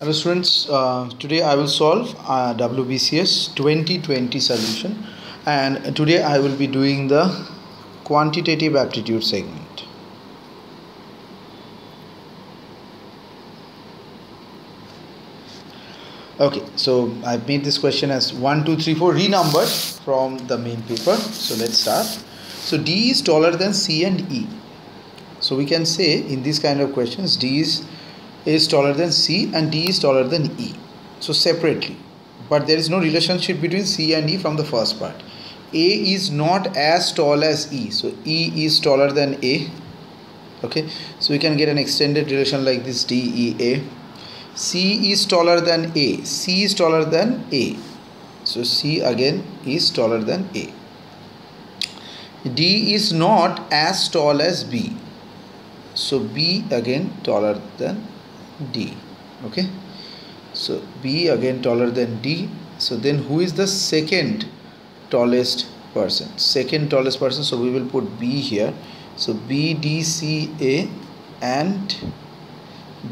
Hello students, uh, today I will solve uh, WBCS 2020 solution and today I will be doing the quantitative aptitude segment. Okay, so I've made this question as 1, 2, 3, 4 renumbered from the main paper. So let's start. So D is taller than C and E. So we can say in these kind of questions D is is taller than C and D is taller than E. So separately. But there is no relationship between C and E from the first part. A is not as tall as E. So E is taller than A. Okay. So we can get an extended relation like this D E A. C is taller than A. C is taller than A. So C again is taller than A. D is not as tall as B. So B again taller than D. Okay. So B again taller than D. So then who is the second tallest person? Second tallest person. So we will put B here. So B, D, C, A and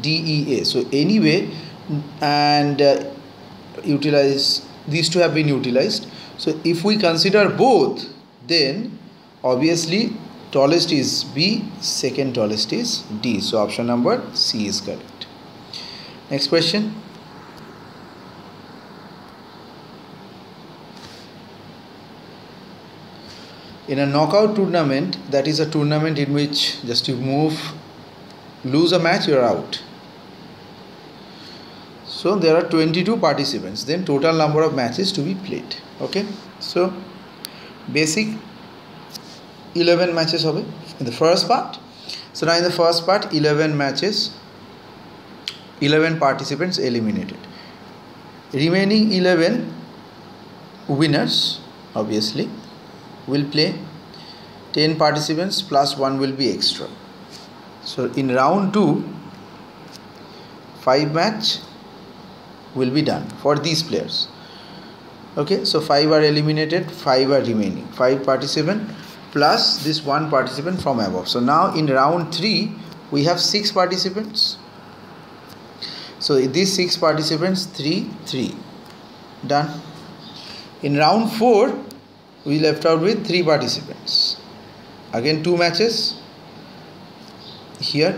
D, E, A. So anyway and uh, utilize these two have been utilized. So if we consider both then obviously tallest is B, second tallest is D. So option number C is correct. Next question. In a knockout tournament, that is a tournament in which just you move, lose a match, you are out. So there are 22 participants. Then total number of matches to be played. Okay. So basic 11 matches হবে in the first part. So now in the first part 11 matches 11 participants eliminated. Remaining 11 winners obviously will play. 10 participants plus 1 will be extra. So in round 2 5 match will be done for these players. Okay so 5 are eliminated 5 are remaining. 5 participant plus this one participant from above. So now in round 3 we have 6 participants so these six participants, three, three. Done. In round four, we left out with three participants. Again, two matches. Here,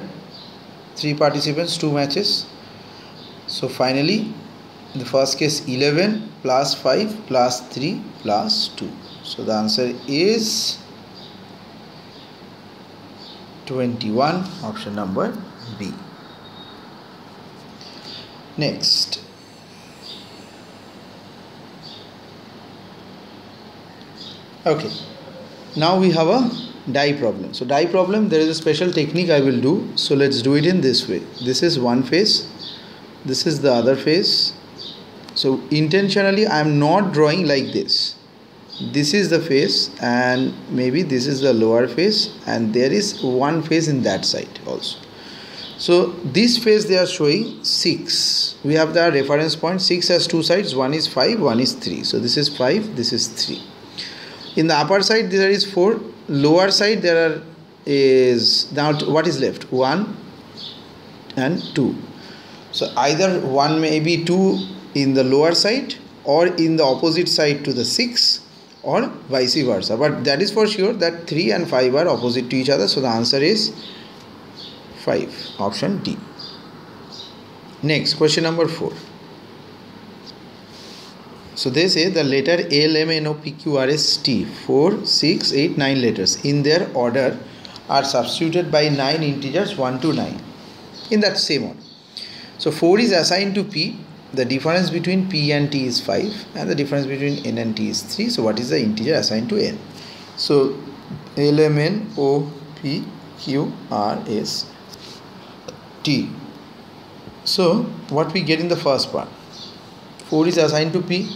three participants, two matches. So finally, in the first case, 11 plus 5 plus 3 plus 2. So the answer is 21, option number B next. Okay. Now we have a die problem. So die problem there is a special technique i will do. So let's do it in this way. This is one face this is the other face so intentionally i am not drawing like this. This is the face and maybe this is the lower face and there is one face in that side also so this phase they are showing 6. We have the reference point 6 has two sides. One is 5, one is 3. So this is 5, this is 3. In the upper side there is 4. Lower side there are is now what is left? 1 and 2. So either 1 may be 2 in the lower side or in the opposite side to the 6 or vice versa. But that is for sure that 3 and 5 are opposite to each other. So the answer is 5 option D. Next question number 4 so they say the letter L M N O P Q R S T 4 6 8 9 letters. In their order are substituted by 9 integers 1 to 9 in that same order. So 4 is assigned to P. The difference between P and T is 5 and the difference between N and T is 3 so what is the integer assigned to N? So L M N O P Q R S t. So what we get in the first part? 4 is assigned to p.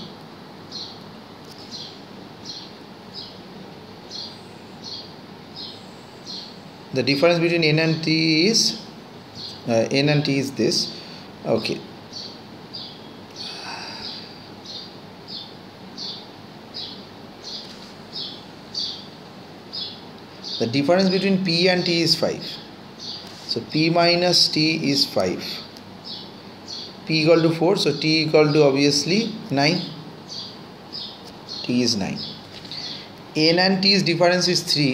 The difference between n and t is uh, n and t is this. Okay. The difference between p and t is 5 so P minus T is 5. p equal to 4 so t equal to obviously 9 t is 9 n and t's difference is 3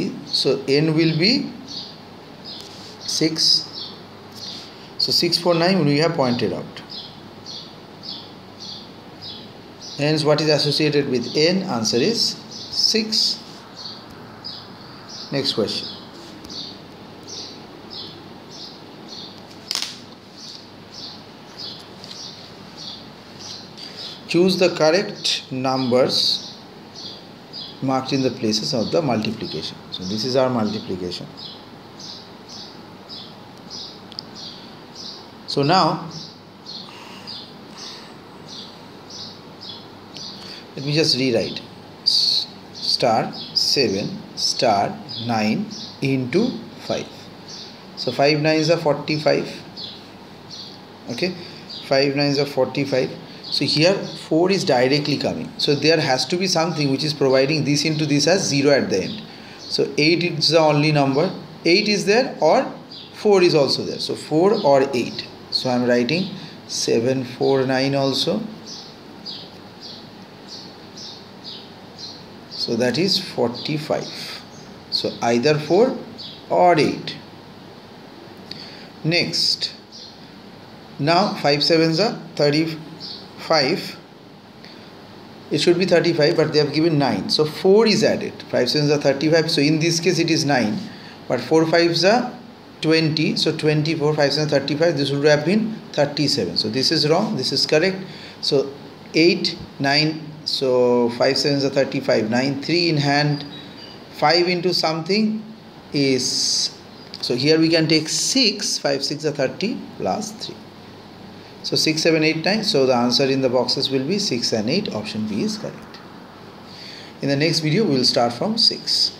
so n will be 6 so 649 we have pointed out. Hence what is associated with n? Answer is 6 next question choose the correct numbers marked in the places of the multiplication. So this is our multiplication. So now let me just rewrite. Star 7 star 9 into 5 so 5 nines are 45 okay? 5 nines are 45 so here 4 is directly coming. So there has to be something which is providing this into this as 0 at the end. So 8 is the only number. 8 is there or 4 is also there. So 4 or 8 so I'm writing 749 also. So that is 45 so either 4 or 8 next. Now 5 sevens are 35 it should be 35 but they have given 9 so 4 is added. 5 sevens are 35 so in this case it is 9 but 4 fives are 20 so 24 5 sevens 35 this would have been 37 so this is wrong this is correct. So 8 9 so 5 sevens are 35 9 3 in hand 5 into something is so here we can take 6 5 6 are 30 plus 3 so 6 7 8 9 so the answer in the boxes will be 6 and 8 option b is correct. In the next video we will start from 6